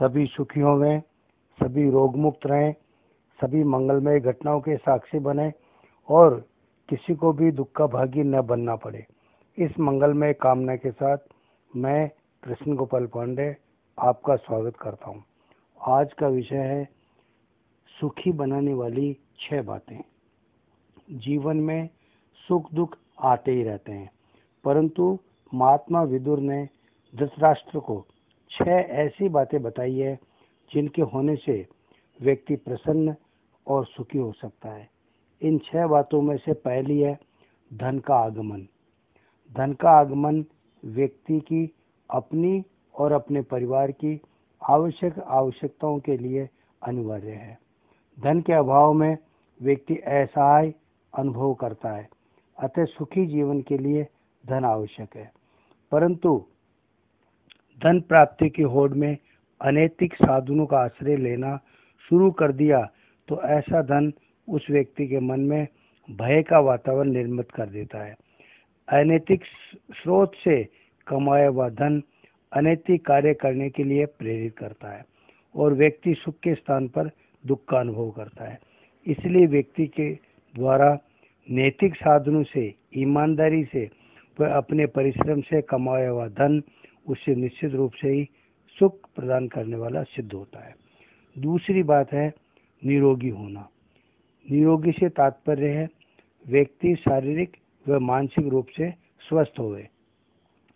सभी सुखी होवें सभी रोग मुक्त रहें, सभी मंगलमय घटनाओं के साक्षी बने और किसी को भी दुख का भागी न बनना पड़े। इस मंगलमय कामना के साथ मैं कृष्ण गोपाल पांडे आपका स्वागत करता हूँ। आज का विषय है सुखी बनाने वाली छह बातें। जीवन में सुख दुख आते ही रहते हैं, परंतु महात्मा विदुर ने धृतराष्ट्र को छह ऐसी बातें बताई है जिनके होने से व्यक्ति प्रसन्न और सुखी हो सकता है। इन छह बातों में से पहली है धन का आगमन। धन का आगमन व्यक्ति की अपनी और अपने परिवार की आवश्यक आवश्यकताओं के लिए अनिवार्य है। धन के अभाव में व्यक्ति असहाय अनुभव करता है, अतः सुखी जीवन के लिए धन आवश्यक है। परंतु धन प्राप्ति की होड़ में अनैतिक साधनों का आश्रय लेना शुरू कर दिया तो ऐसा धन उस व्यक्ति के मन में भय का वातावरण निर्मित कर देता है। अनैतिक स्रोत से कमाया हुआ धन अनैतिक कार्य करने के लिए प्रेरित करता है और व्यक्ति सुख के स्थान पर दुख का अनुभव करता है। इसलिए व्यक्ति के द्वारा नैतिक साधनों से, ईमानदारी से वह अपने परिश्रम से कमाया हुआ धन उससे निश्चित रूप से ही सुख प्रदान करने वाला सिद्ध होता है। दूसरी बात है निरोगी होना। निरोगी से तात्पर्य है, व्यक्ति शारीरिक व मानसिक रूप से स्वस्थ होवे।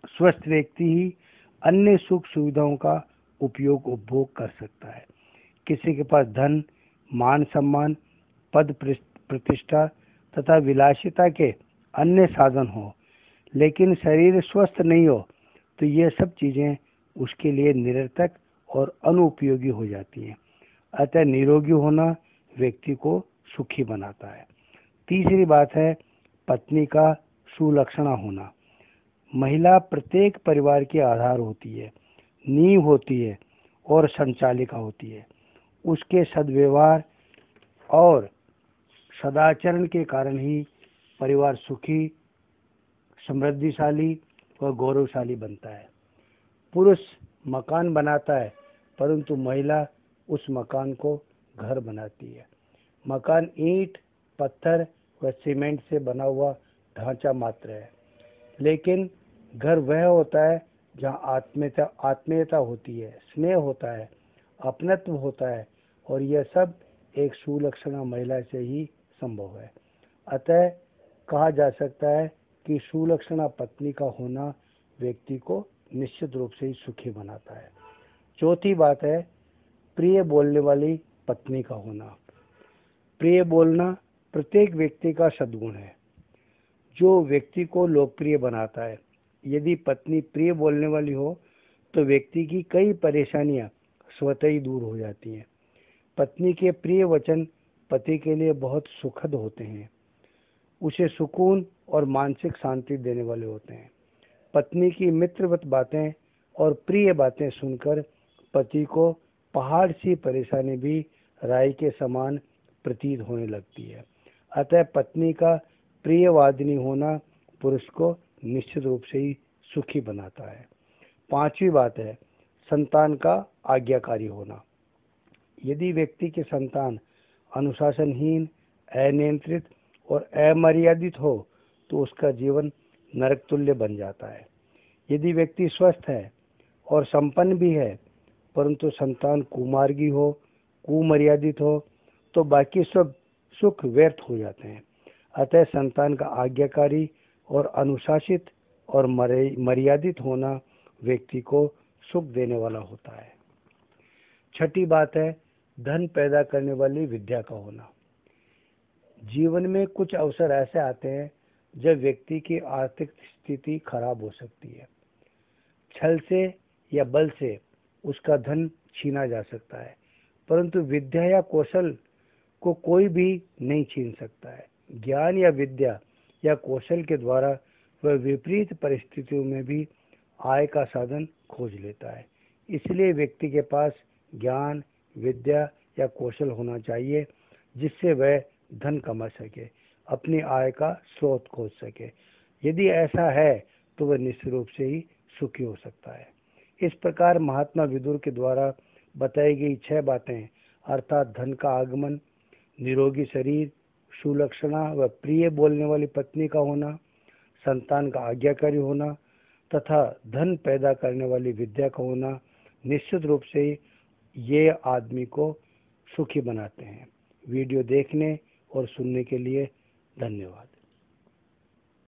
स्वस्थ व्यक्ति ही अन्य सुख सुविधाओं का उपयोग उपभोग कर सकता है। किसी के पास धन, मान सम्मान, पद प्रतिष्ठा तथा विलासिता के अन्य साधन हो, लेकिन शरीर स्वस्थ नहीं हो तो ये सब चीज़ें उसके लिए निरर्थक और अनुपयोगी हो जाती हैं। अतः निरोगी होना व्यक्ति को सुखी बनाता है। तीसरी बात है पत्नी का सुलक्षणा होना। महिला प्रत्येक परिवार की आधार होती है, नींव होती है और संचालिका होती है। उसके सदव्यवहार और सदाचरण के कारण ही परिवार सुखी, समृद्धिशाली व गौरवशाली बनता है। पुरुष मकान बनाता है, परंतु महिला उस मकान को घर बनाती है। मकान ईंट, पत्थर व सीमेंट से बना हुआ ढांचा मात्र है। लेकिन घर वह होता है जहाँ आत्मीयता आत्मीयता होती है, स्नेह होता है, अपनत्व होता है और यह सब एक सुलक्षणा महिला से ही संभव है। अतः कहा जा सकता है कि सुलक्षणा पत्नी का होना व्यक्ति को निश्चित रूप से ही सुखी बनाता है। चौथी बात है, प्रिय बोलने वाली पत्नी का होना। प्रिय बोलना प्रत्येक व्यक्ति का सद्गुण है। जो व्यक्ति को लोकप्रिय बनाता है, यदि पत्नी प्रिय बोलने वाली हो तो व्यक्ति की कई परेशानियाँ स्वतः ही दूर हो जाती हैं। पत्नी के प्रिय वचन पति के लिए बहुत सुखद होते हैं। उसे सुकून और मानसिक शांति देने वाले होते हैं। पत्नी की मित्रवत बातें और प्रिय बातें सुनकर पति को पहाड़ सी परेशानी भी राय के समान प्रतीत होने लगती है। अतः पत्नी का प्रिय वादिनी होना पुरुष को निश्चित रूप से ही सुखी बनाता है। पांचवी बात है, संतान का आज्ञाकारी होना। यदि व्यक्ति के संतान अनुशासनहीन, अनियंत्रित और अमर्यादित हो तो उसका जीवन नरक तुल्य बन जाता है। यदि व्यक्ति स्वस्थ है और संपन्न भी है, परंतु संतान कुमार्गी हो, कुमर्यादित हो तो बाकी सब सुख व्यर्थ हो जाते हैं। अतः संतान का आज्ञाकारी और अनुशासित और मर्यादित होना व्यक्ति को सुख देने वाला होता है। छठी बात है, धन पैदा करने वाली विद्या का होना। जीवन में कुछ अवसर ऐसे आते हैं जब व्यक्ति की आर्थिक स्थिति खराब हो सकती है। छल से या बल से उसका धन छीना जा सकता है, परंतु विद्या या कौशल को कोई भी नहीं छीन सकता है। ज्ञान या विद्या या कौशल के द्वारा वह विपरीत परिस्थितियों में भी आय का साधन खोज लेता है। इसलिए व्यक्ति के पास ज्ञान, विद्या या कौशल होना चाहिए, जिससे वह धन कमा सके, अपनी आय का स्रोत खोज सके। यदि ऐसा है तो वह निश्चित रूप से ही सुखी हो सकता है। इस प्रकार महात्मा विदुर के द्वारा बताई गई छह बातें, अर्थात धन का आगमन, निरोगी शरीर, सुलक्षणा व प्रिय बोलने वाली पत्नी का होना, संतान का आज्ञाकारी होना, तथा धन पैदा करने वाली विद्या का होना, निश्चित रूप से ये आदमी को सुखी बनाते हैं। वीडियो देखने और सुनने के लिए धन्यवाद।